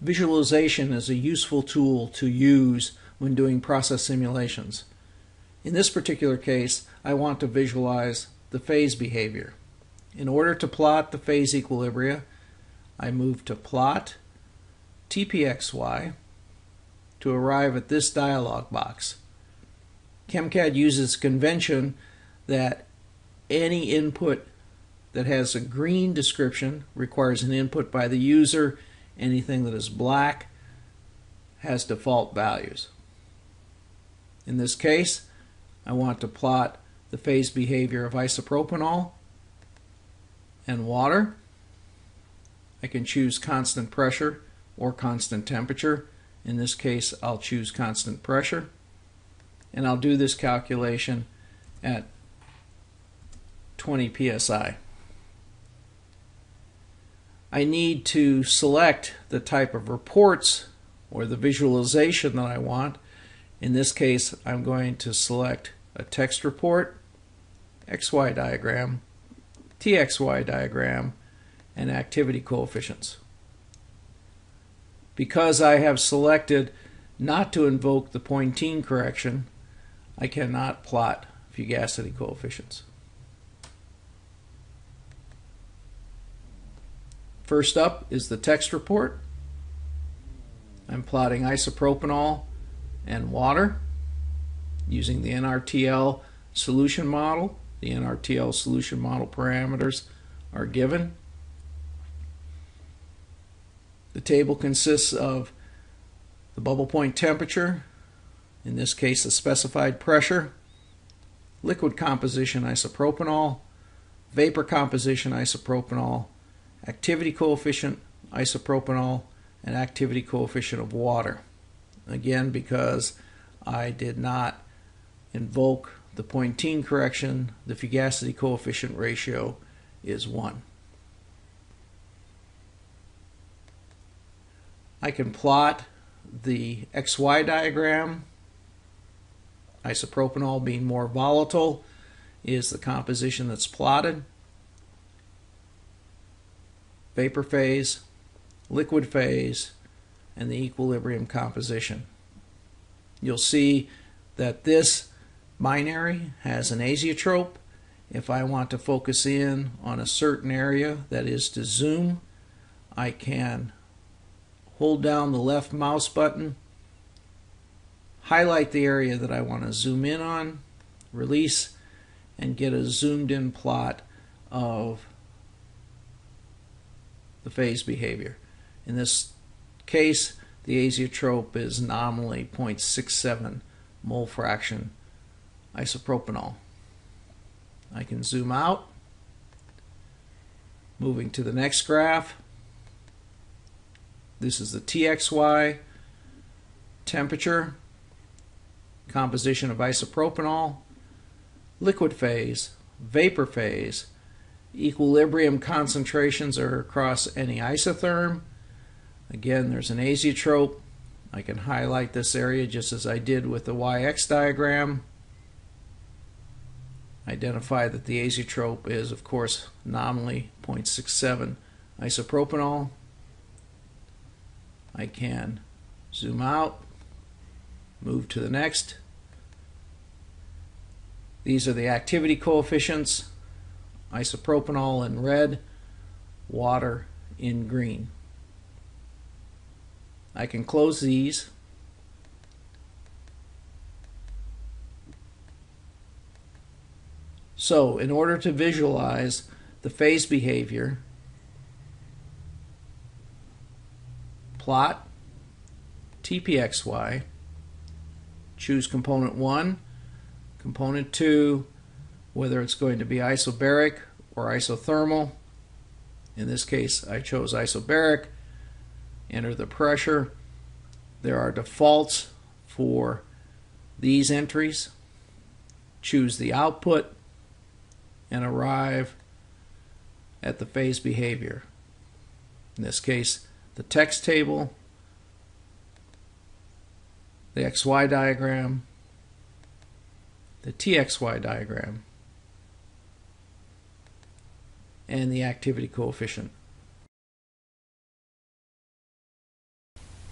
Visualization is a useful tool to use when doing process simulations. In this particular case, I want to visualize the phase behavior. In order to plot the phase equilibria, I move to Plot, TPXY, to arrive at this dialog box. ChemCAD uses convention that any input that has a green description requires an input by the user Anything that is black has default values. In this case, I want to plot the phase behavior of isopropanol and water. I can choose constant pressure or constant temperature. In this case, I'll choose constant pressure. And I'll do this calculation at 20 psi. I need to select the type of reports or the visualization that I want. In this case, I'm going to select a text report, XY diagram, TXY diagram, and activity coefficients. Because I have selected not to invoke the Poynting correction, I cannot plot fugacity coefficients. First up is the text report. I'm plotting isopropanol and water using the NRTL solution model. The NRTL solution model parameters are given. The table consists of the bubble point temperature, in this case the specified pressure, liquid composition isopropanol, vapor composition isopropanol, activity coefficient, isopropanol, and activity coefficient of water. Again, because I did not invoke the Poynting correction, the fugacity coefficient ratio is 1. I can plot the XY diagram. Isopropanol being more volatile is the composition that's plotted vapor phase, liquid phase, and the equilibrium composition. You'll see that this binary has an azeotrope. If I want to focus in on a certain area, that is to zoom, I can hold down the left mouse button, highlight the area that I want to zoom in on, release, and get a zoomed in plot of the phase behavior. In this case, the azeotrope is nominally 0.67 mole fraction isopropanol. I can zoom out. Moving to the next graph. This is the TXY temperature, composition of isopropanol, liquid phase, vapor phase, Equilibrium concentrations are across any isotherm. Again, there's an azeotrope. I can highlight this area just as I did with the YX diagram. Identify that the azeotrope is, of course, nominally 0.67 isopropanol. I can zoom out, move to the next. These are the activity coefficients isopropanol in red, water in green. I can close these. So in order to visualize the phase behavior, plot TPXY, choose component 1, component 2, whether it's going to be isobaric or isothermal. In this case, I chose isobaric. Enter the pressure. There are defaults for these entries. Choose the output and arrive at the phase behavior. In this case, the text table, the XY diagram, the TXY diagram, and the activity coefficient.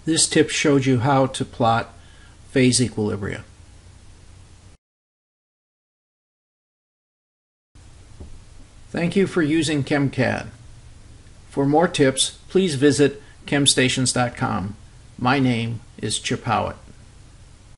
This tip showed you how to plot phase equilibria. Thank you for using ChemCAD. For more tips, please visit chemstations.com. My name is Chip Howitt.